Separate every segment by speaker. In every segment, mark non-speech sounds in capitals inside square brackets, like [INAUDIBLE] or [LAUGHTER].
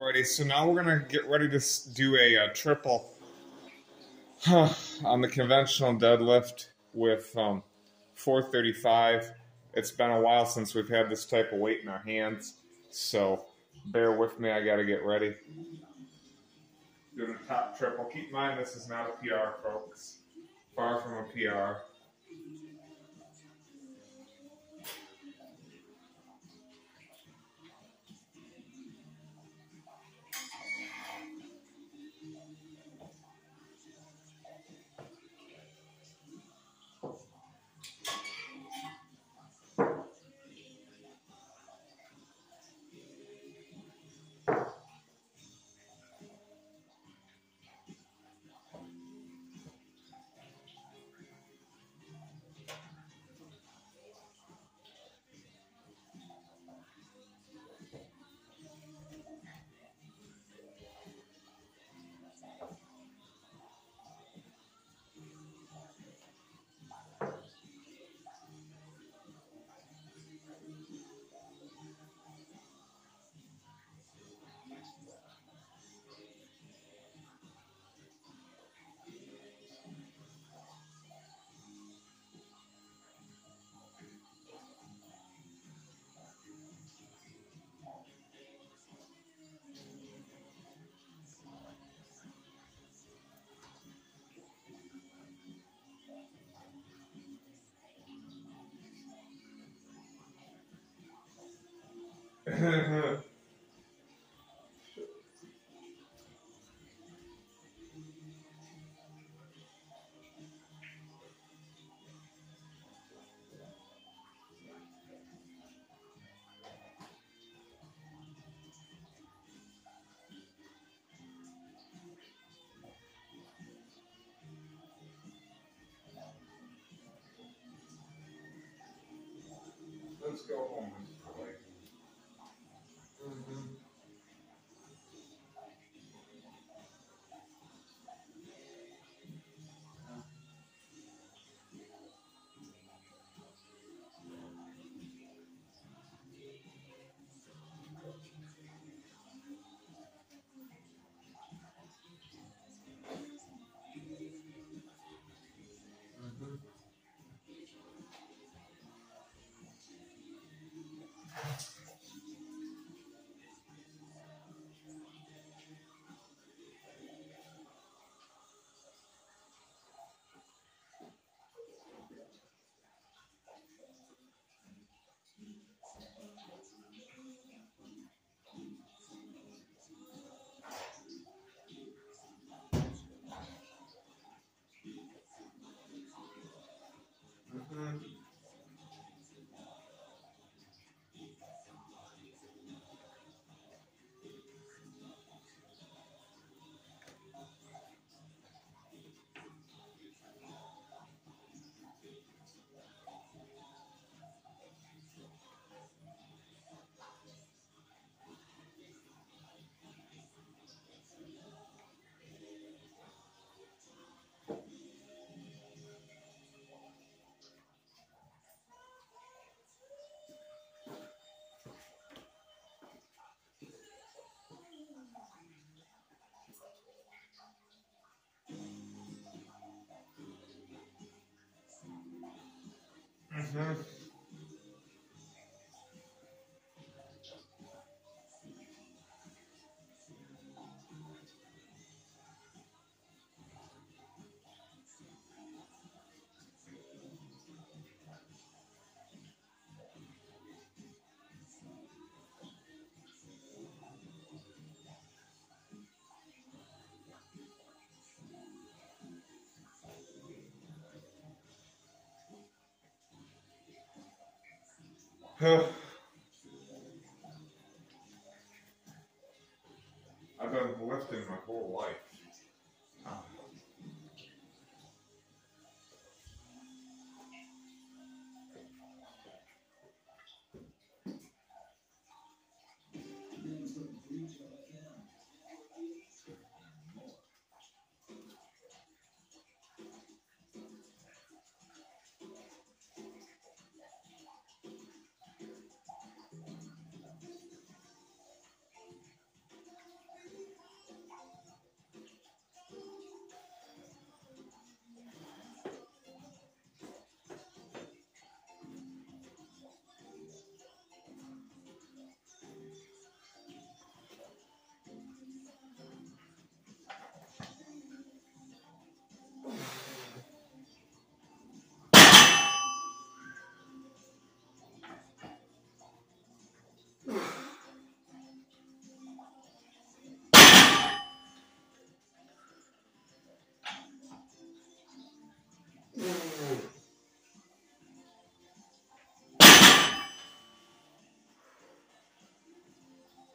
Speaker 1: Alrighty, so now we're gonna get ready to do a, a triple on the conventional deadlift with um, 435. It's been a while since we've had this type of weight in our hands, so bear with me. I got to get ready. Doing a top triple. Keep in mind this is not a PR, folks. Far from a PR. Let's go home, Mm-hmm. [SIGHS] I've been lifting my whole life.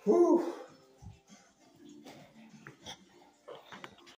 Speaker 1: Whew.